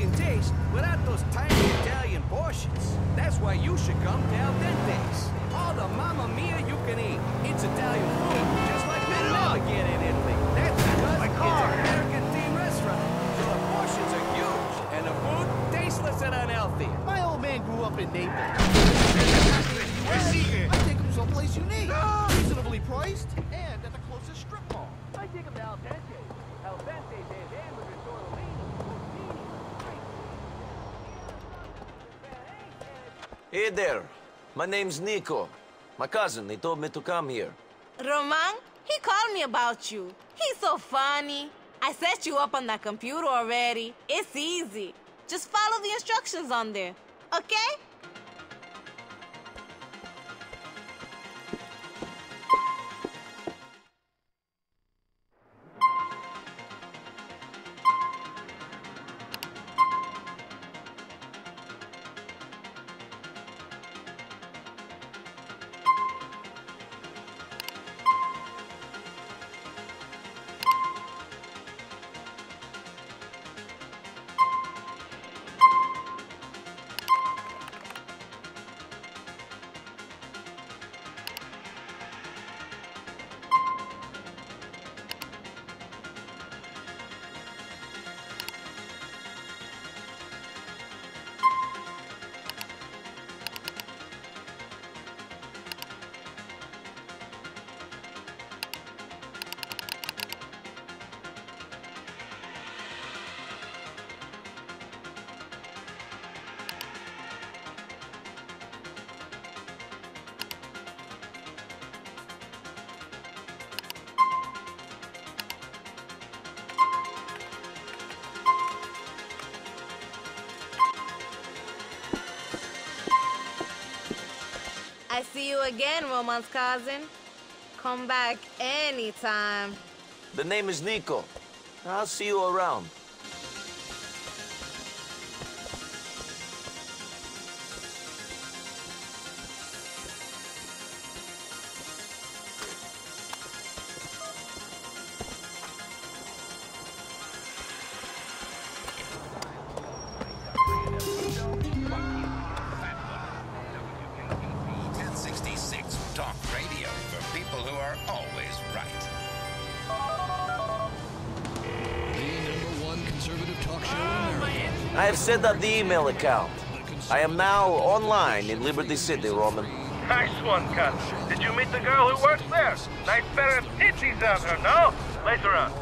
Italian taste without those tiny Italian portions. That's why you should come to Al Dente's. All the mamma mia you can eat. It's Italian food, just like you'll never get in Italy. That's because My it's an American-themed restaurant. So the portions are huge, and the food tasteless and unhealthy. My old man grew up in Naples. Hey there. My name's Niko. My cousin, he told me to come here. Roman, he called me about you. He's so funny. I set you up on that computer already. It's easy. Just follow the instructions on there. Okay? I see you again, Roman's cousin. Come back anytime. The name is Niko. I'll see you around. Are always right. The number one conservative talk show in America. I have set up the email account. I am now online in Liberty City, Roman. Nice one, cousin. Did you meet the girl who works there? Nice pair of titties on her, no? Later on.